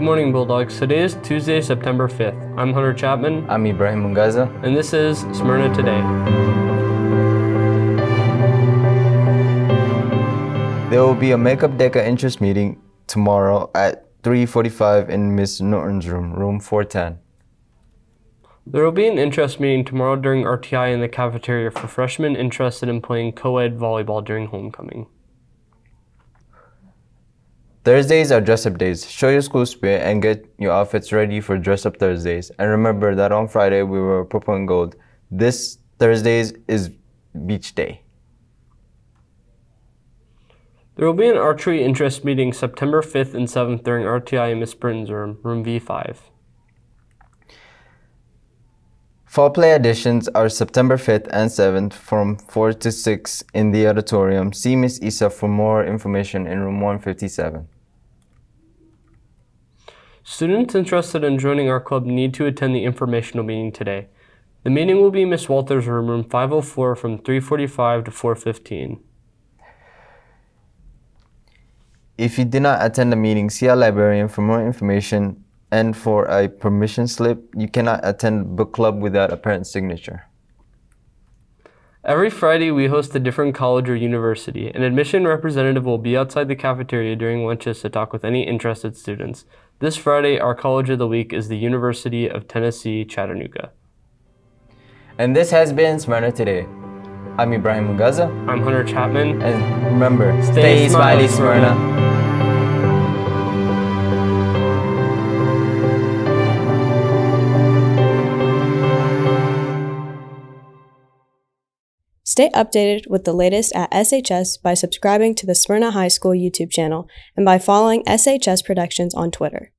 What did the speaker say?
Good morning, Bulldogs. Today is Tuesday, September 5th. I'm Hunter Chapman, I'm Ibrahim Mugaza. and this is Smyrna Today. There will be a Makeup DECA interest meeting tomorrow at 3:45 in Ms. Norton's room, room 410. There will be an interest meeting tomorrow during RTI in the cafeteria for freshmen interested in playing co ed volleyball during homecoming. Thursdays are dress up days. Show your school spirit and get your outfits ready for dress up Thursdays. And remember that on Friday we were purple and gold. This Thursdays is beach day. There will be an archery interest meeting September 5th and 7th during RTI in Miss Britton's room, room V5. Fall play auditions are September 5th and 7th from 4 to 6 in the auditorium. See Miss Isa for more information in room 157. Students interested in joining our club need to attend the informational meeting today. The meeting will be in Miss Walters' room, room 504 from 3:45 to 4:15. If you did not attend the meeting, see a librarian for more information and for a permission slip. You cannot attend book club without a parent signature. Every Friday, we host a different college or university. An admission representative will be outside the cafeteria during lunches to talk with any interested students. This Friday, our college of the week is the University of Tennessee, Chattanooga. And this has been Smyrna Today. I'm Ibrahim Mugaza, I'm Hunter Chapman. and remember, Stay stay, smiley, smiley, Smyrna. Stay updated with the latest at SHS by subscribing to the Smyrna High School YouTube channel and by following SHS Productions on Twitter.